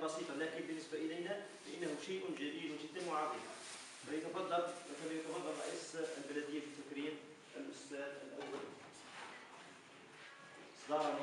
بسيطة لكن بالنسبة إلينا فإنه شيء جديد جدا وعظيم. فليتفضل فليتفضل رئيس البلدية في تكريم الأستاذ الأول. صدارة